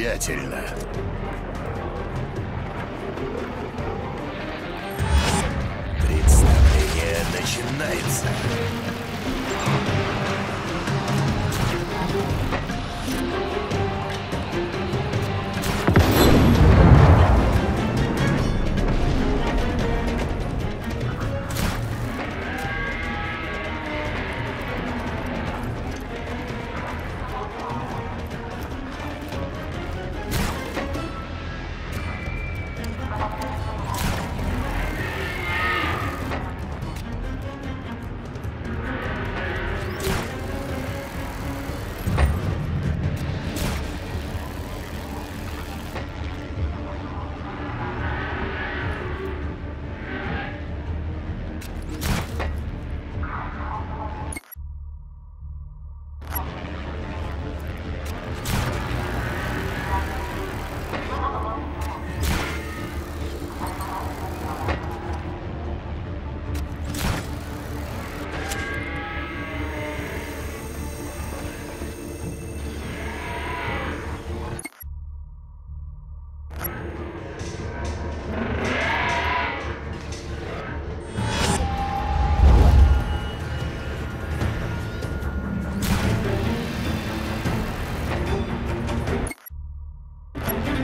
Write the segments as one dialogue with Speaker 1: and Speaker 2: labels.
Speaker 1: Замечательно.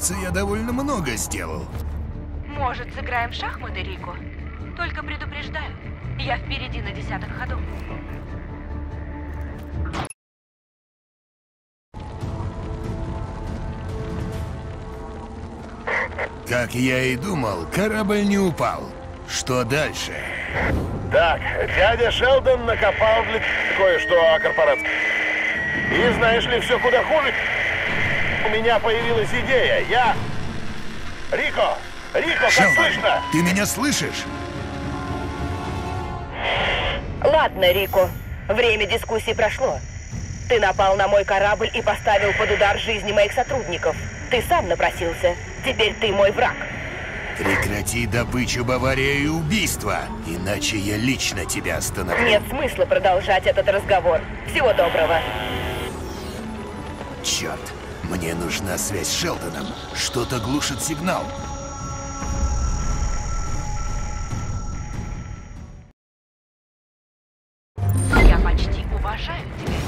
Speaker 1: кажется, я довольно много сделал.
Speaker 2: Может, сыграем в шахматы, Рико? Только предупреждаю, я впереди на десяток ходов.
Speaker 1: Как я и думал, корабль не упал. Что дальше?
Speaker 3: Так, дядя Шелдон накопал для кое-что о корпорации. И знаешь ли, все куда хуже. У меня появилась идея. Я... Рико! Рико, как
Speaker 1: Шелдон,
Speaker 3: слышно?
Speaker 1: ты меня слышишь?
Speaker 4: Ладно, Рико, время дискуссий прошло. Ты напал на мой корабль и поставил под удар жизни моих сотрудников. Ты сам напросился. Теперь ты мой враг.
Speaker 1: Прекрати добычу Бавария и убийство, иначе я лично тебя остановлю.
Speaker 4: Нет смысла продолжать этот разговор. Всего доброго.
Speaker 1: Черт, мне нужна связь с Шелдоном. Что-то глушит сигнал.
Speaker 2: Я почти уважаю тебя,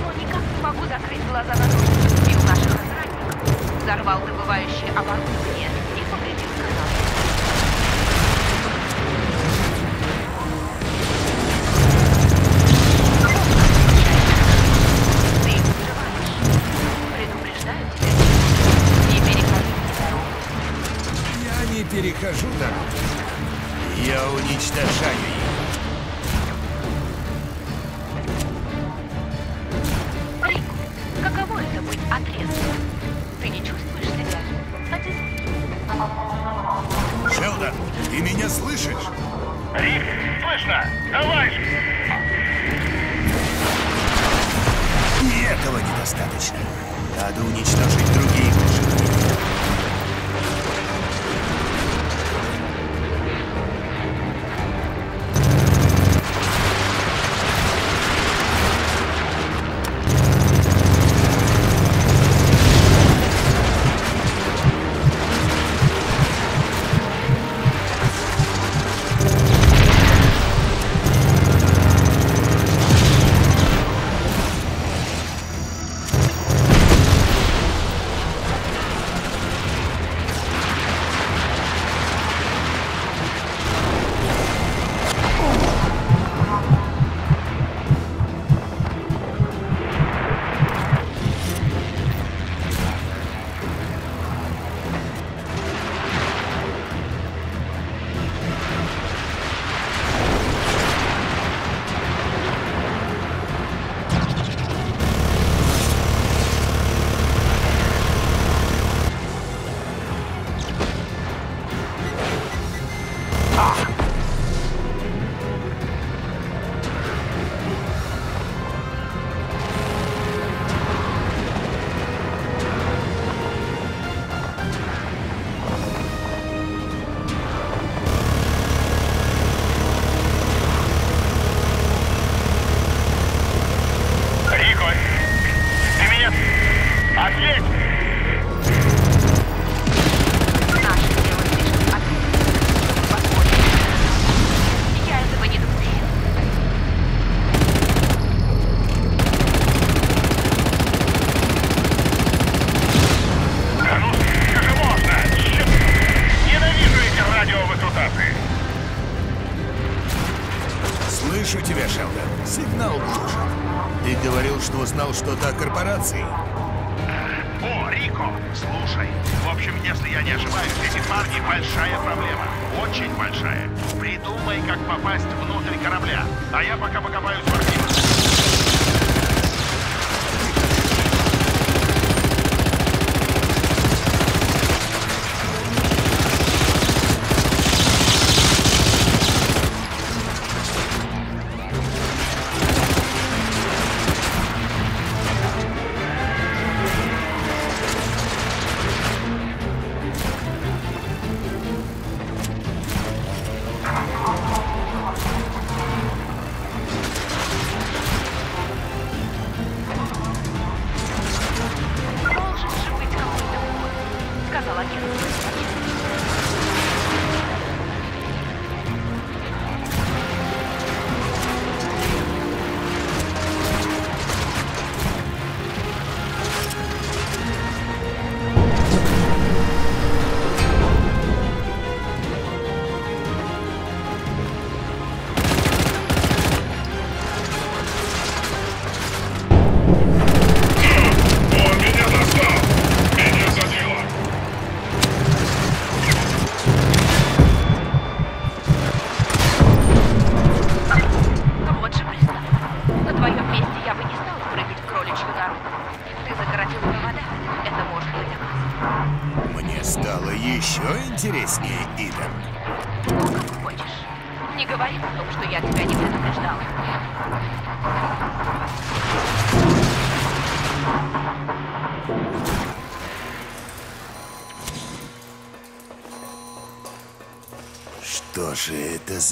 Speaker 2: но никак не могу закрыть глаза на то, что наших охранников. Взорвал добывающие оборудование и повредил канал.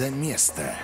Speaker 1: За место?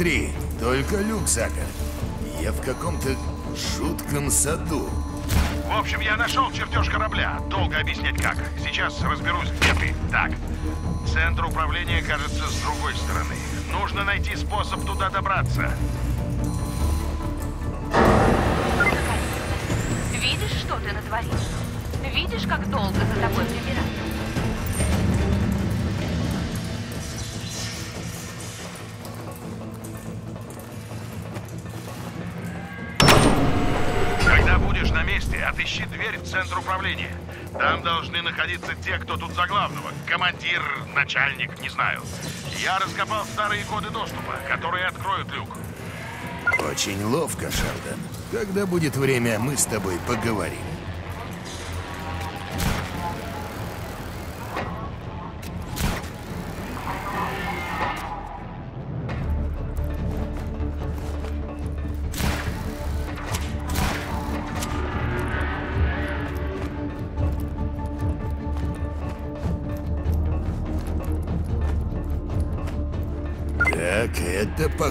Speaker 1: Внутри только люк заперт. Я в каком-то жутком саду.
Speaker 3: В общем, я нашел чертеж корабля. Долго объяснять как. Сейчас разберусь, где ты. Так, центр управления, кажется, с другой стороны. Нужно найти способ туда добраться.
Speaker 2: Видишь, что ты натворил? Видишь, как долго за тобой прибираться?
Speaker 3: Центр управления. Там должны находиться те, кто тут за главного. Командир, начальник, не знаю. Я раскопал старые коды доступа, которые откроют люк.
Speaker 1: Очень ловко, Шелдон. Когда будет время, мы с тобой поговорим.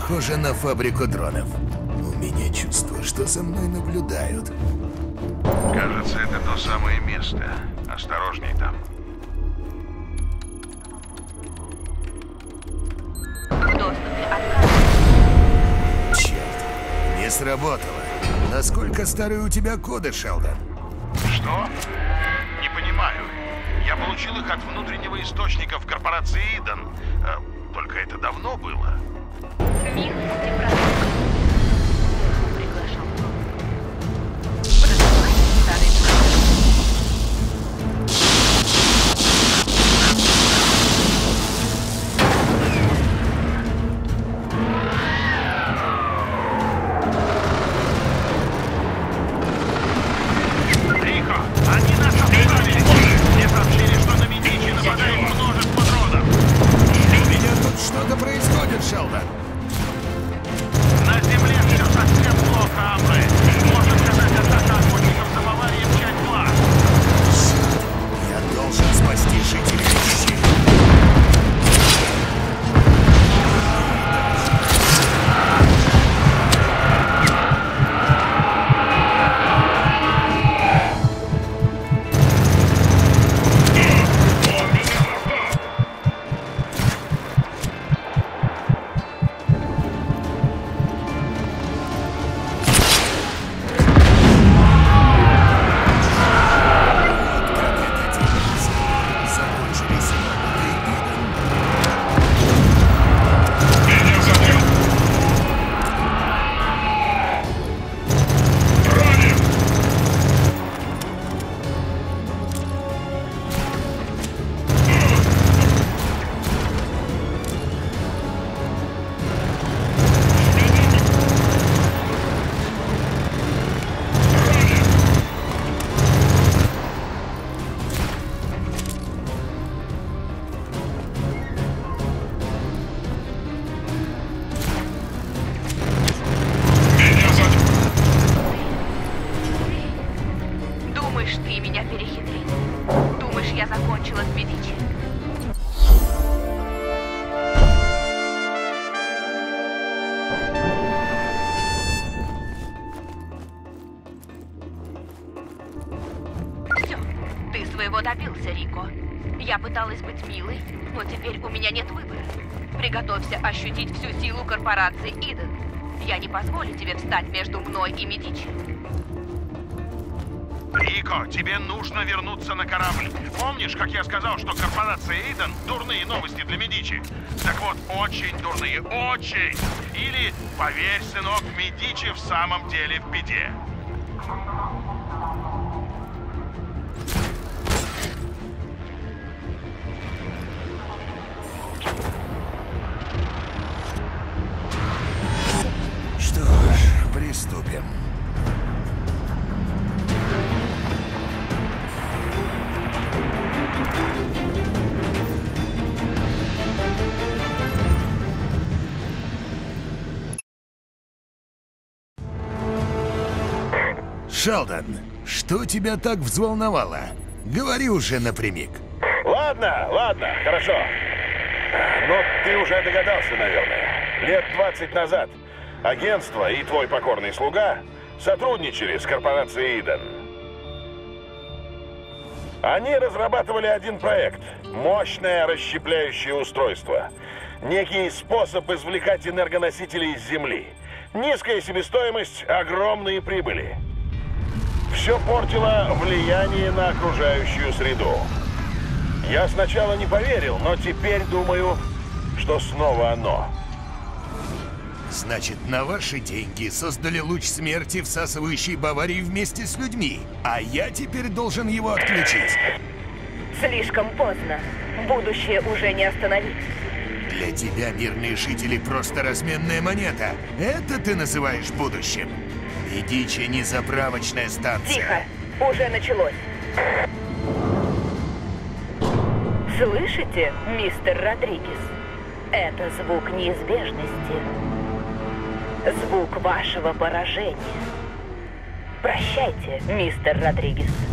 Speaker 1: Похоже на фабрику дронов. У меня чувство, что за мной наблюдают.
Speaker 3: Кажется, это то самое место. Осторожней там.
Speaker 1: Черт, не сработало. Насколько старые у тебя коды, Шелдон?
Speaker 3: Что? Не понимаю. Я получил их от внутреннего источника в корпорации Иден. Э, Только это давно было.
Speaker 2: temporada не позволю тебе встать между мной и Медичи.
Speaker 3: Рико, тебе нужно вернуться на корабль. Помнишь, как я сказал, что корпорация Иден — дурные новости для Медичи? Так вот, очень дурные, очень! Или, поверь, сынок, Медичи в самом деле в беде.
Speaker 1: Приступим. Шелдон, что тебя так взволновало? Говори уже напрямик.
Speaker 5: Ладно, ладно, хорошо. Но ты уже догадался, наверное.
Speaker 3: Лет 20 назад агентство и твой покорный слуга сотрудничали с корпорацией Иден. Они разрабатывали один проект – мощное расщепляющее устройство. Некий способ извлекать энергоносители из Земли. Низкая себестоимость, огромные прибыли. Все портило влияние на окружающую среду. Я сначала не поверил, но теперь думаю, что снова оно.
Speaker 1: Значит, на ваши деньги создали луч смерти, всасывающий Баварии вместе с людьми, а я теперь должен его отключить.
Speaker 4: Слишком поздно. Будущее уже не остановить.
Speaker 1: Для тебя мирные жители просто разменная монета. Это ты называешь будущим? Медичи не заправочная станция.
Speaker 4: Тихо. Уже началось. Слышите, мистер Родригес? Это звук неизбежности. Звук вашего поражения. Прощайте, мистер Родригес.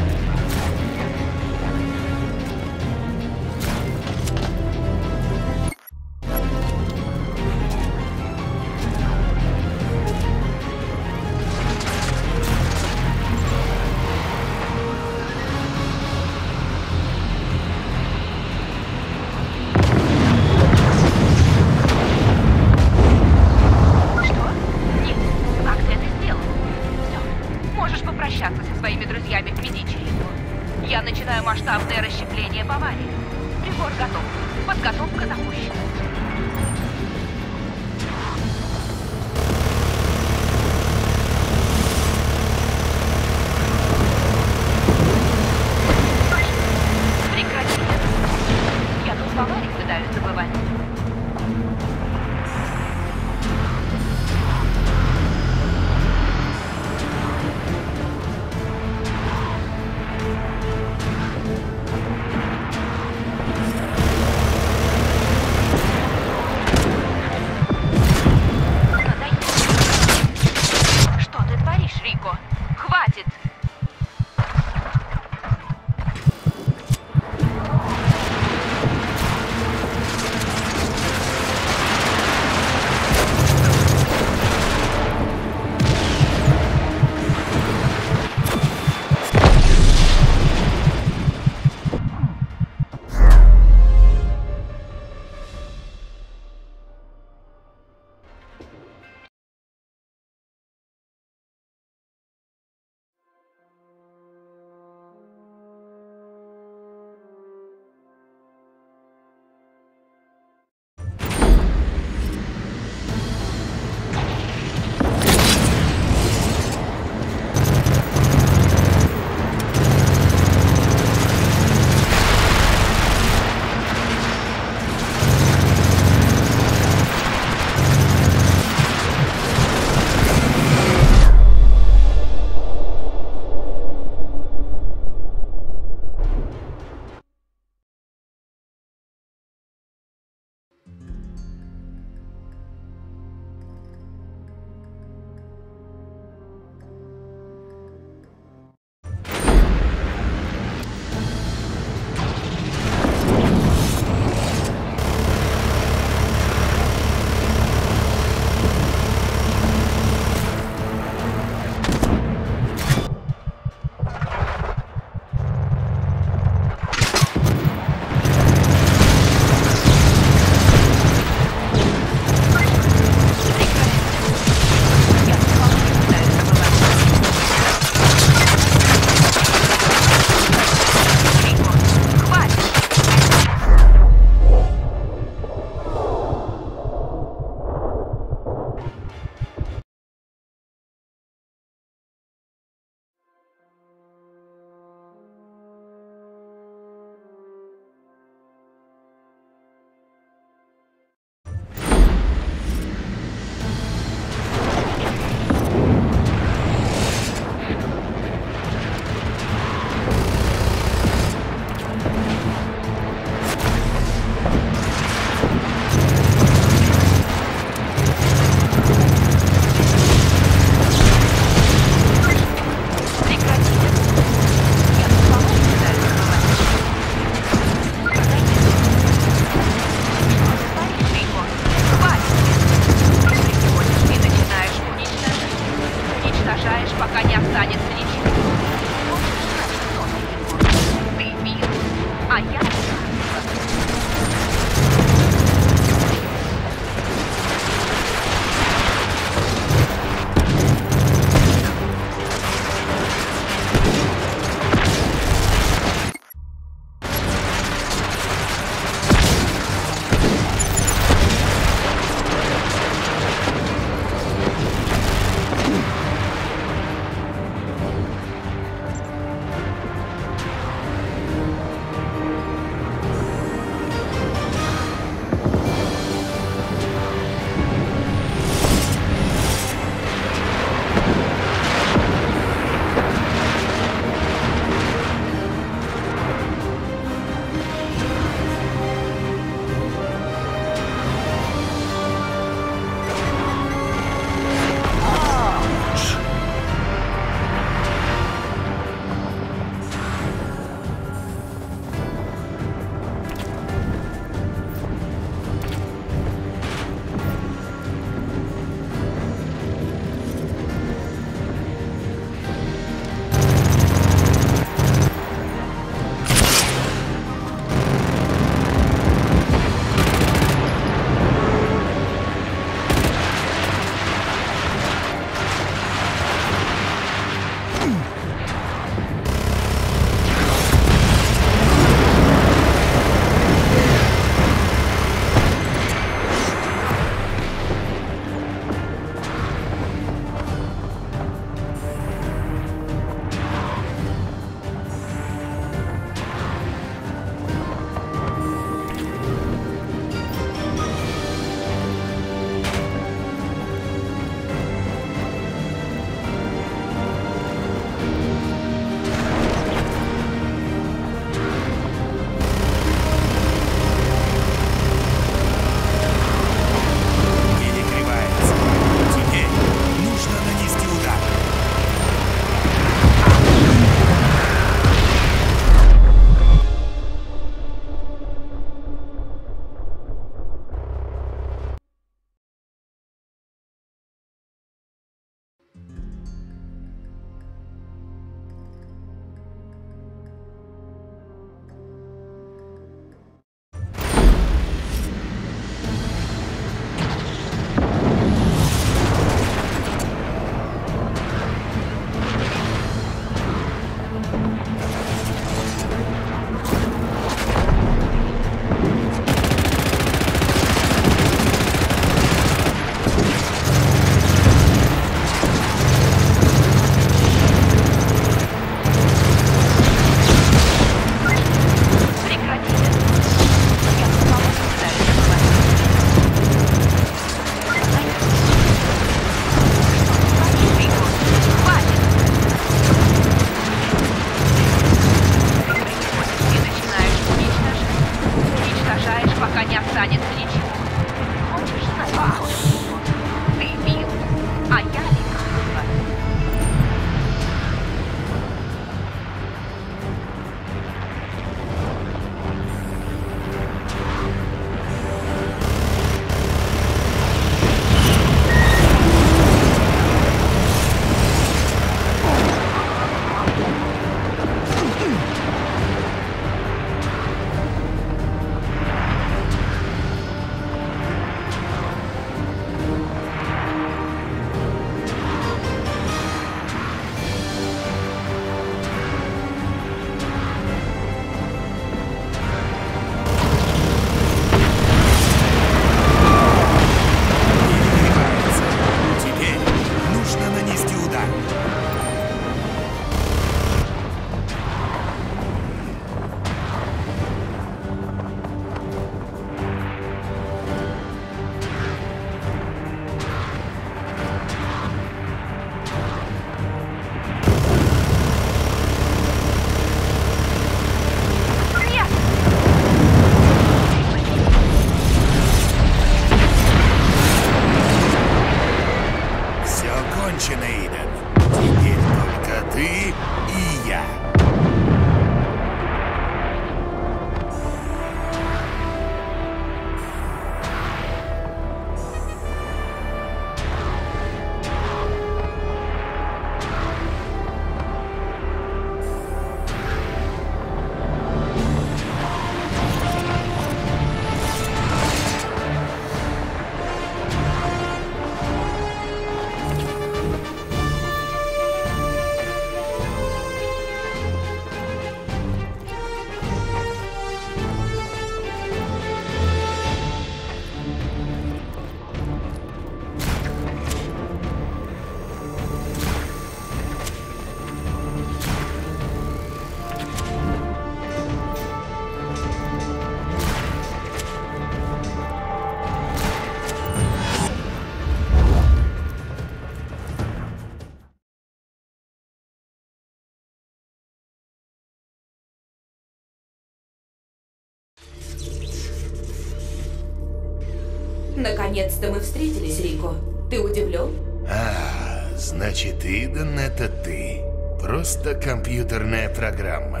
Speaker 2: Наконец-то мы встретились, Рико. Ты удивлен?
Speaker 1: А, значит, Иден — это ты. Просто компьютерная программа.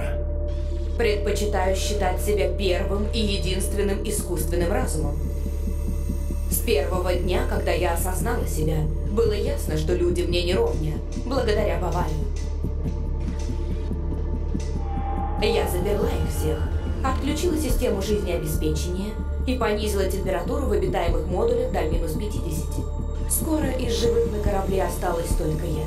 Speaker 2: Предпочитаю считать себя первым и единственным искусственным разумом. С первого дня, когда я осознала себя, было ясно, что люди мне не ровня, благодаря Баварию. Я заперла их всех, отключила систему жизнеобеспечения и понизила температуру в обитаемых модулях до минус 50. Скоро из живых на корабле осталась только я.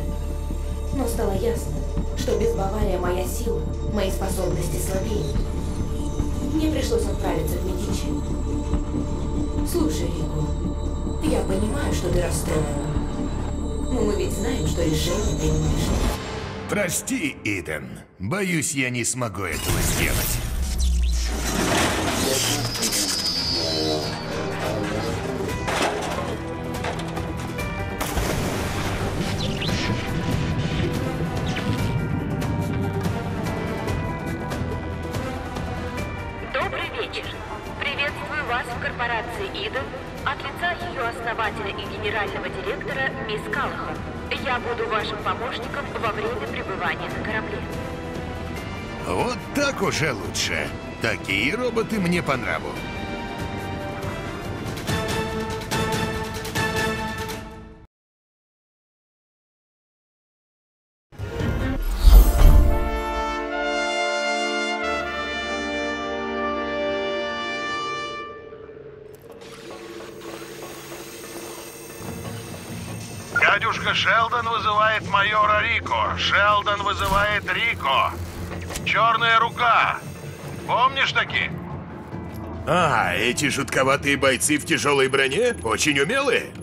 Speaker 2: Но стало ясно, что без Бавария моя сила, мои способности слабеют. Мне пришлось отправиться к Медичи. Слушай, Рико, я понимаю, что ты расстроена. Но мы ведь знаем, что решение принимаешь.
Speaker 1: Прости, Иден. Боюсь, я не смогу этого сделать.
Speaker 2: Директора мисс Калахан. Я буду вашим помощником во время пребывания на корабле.
Speaker 1: Вот так уже лучше. Такие роботы мне по.
Speaker 3: Дядюшка Шелдон вызывает майора Рико. Шелдон вызывает Рико. Черная рука. Помнишь такие?
Speaker 1: А, эти жутковатые бойцы в тяжелой броне очень умелые.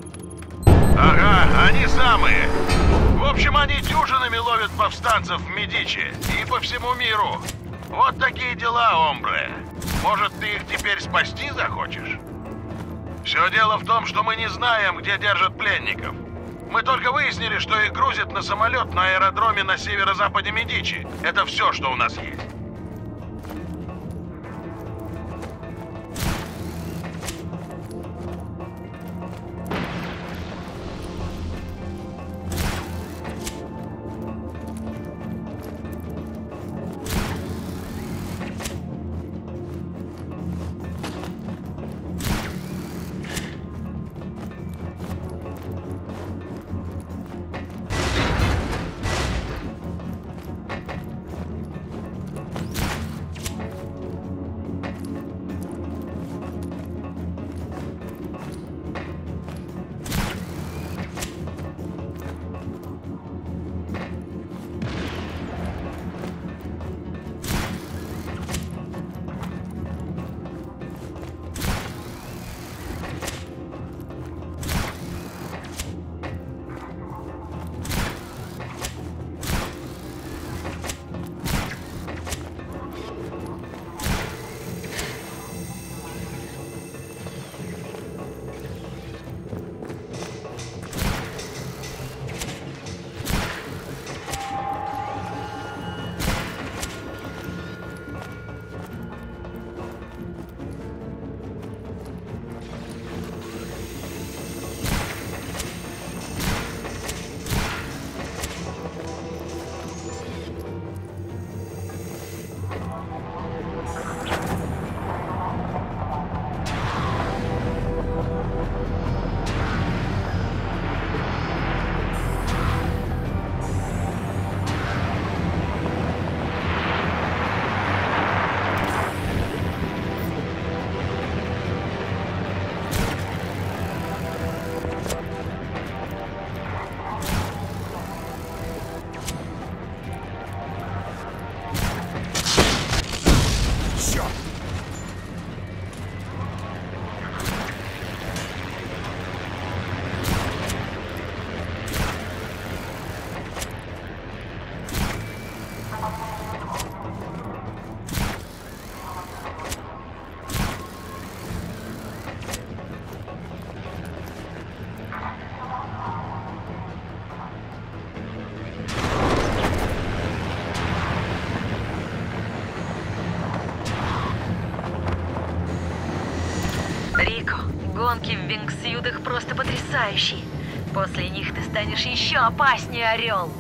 Speaker 3: Ага, они самые. В общем, они дюжинами ловят повстанцев в Медичи и по всему миру. Вот такие дела, Омбре. Может, ты их теперь спасти захочешь? Все дело в том, что мы не знаем, где держат пленников. Мы только выяснили, что их грузят на самолет на аэродроме на северо-западе Медичи. Это все, что у нас есть.
Speaker 6: Гонки в вингсьютах просто потрясающие. После них ты станешь еще опаснее, Орел.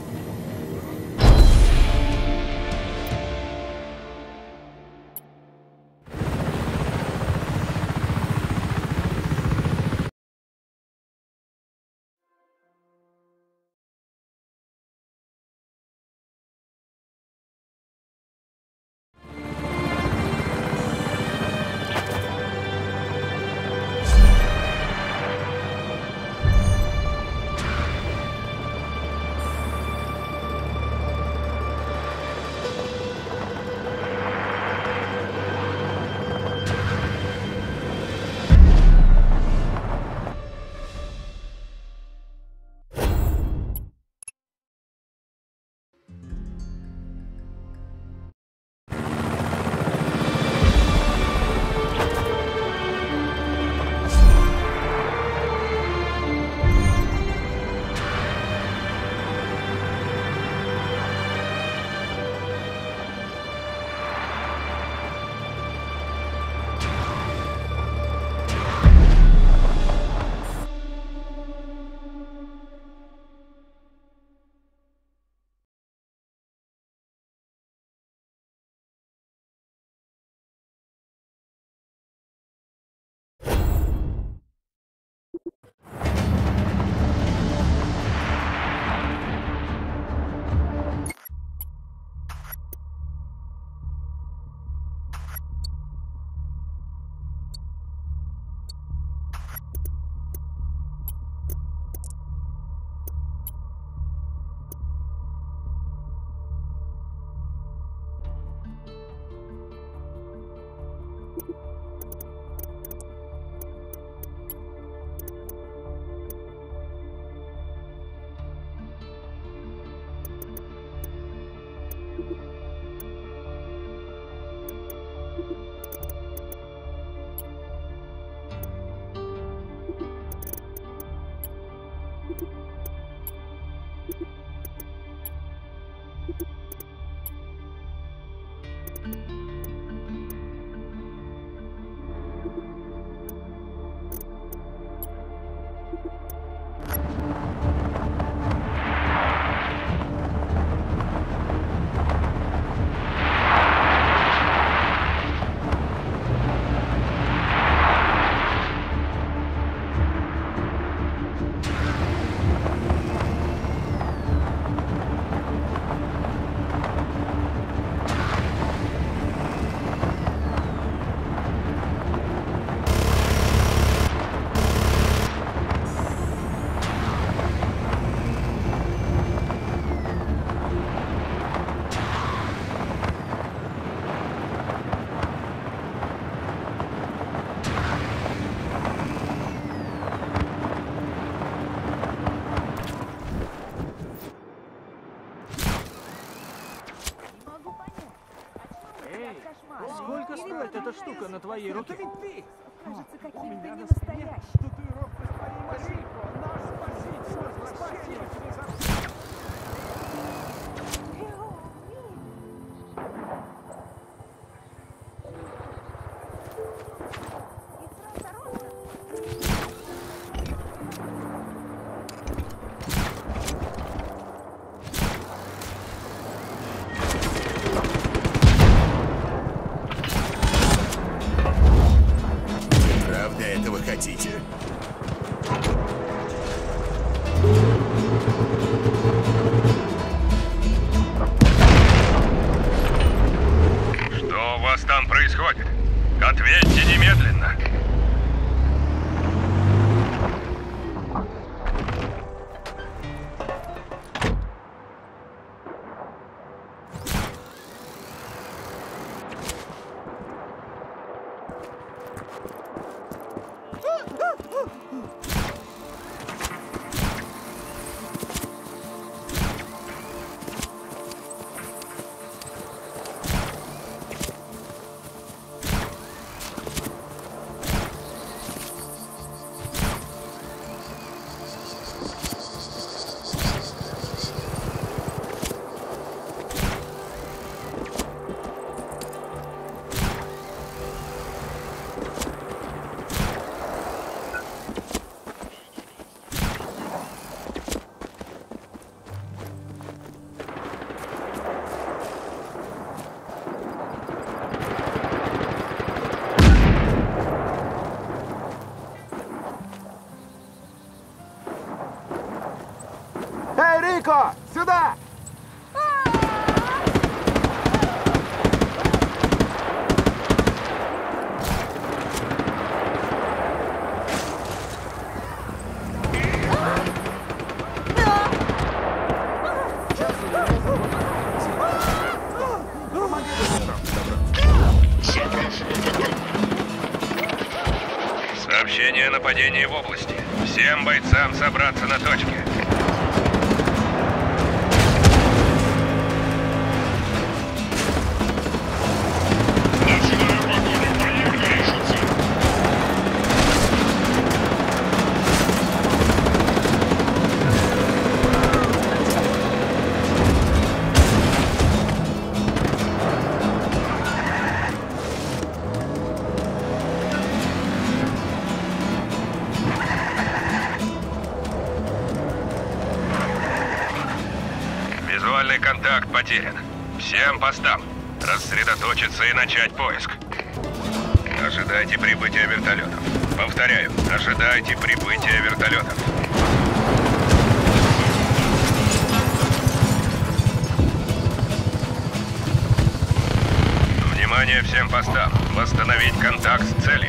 Speaker 7: На твоей руке?
Speaker 1: Кажется, каким-то не
Speaker 8: After that, и начать поиск. Ожидайте прибытия вертолетов. Повторяю, ожидайте прибытия вертолетов. Внимание всем постам. Восстановить контакт с целью.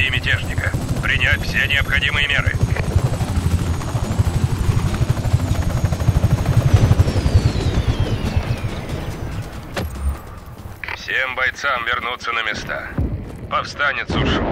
Speaker 8: Найти мятежника. Принять все необходимые меры. Всем бойцам вернуться на места. Повстанец ушел.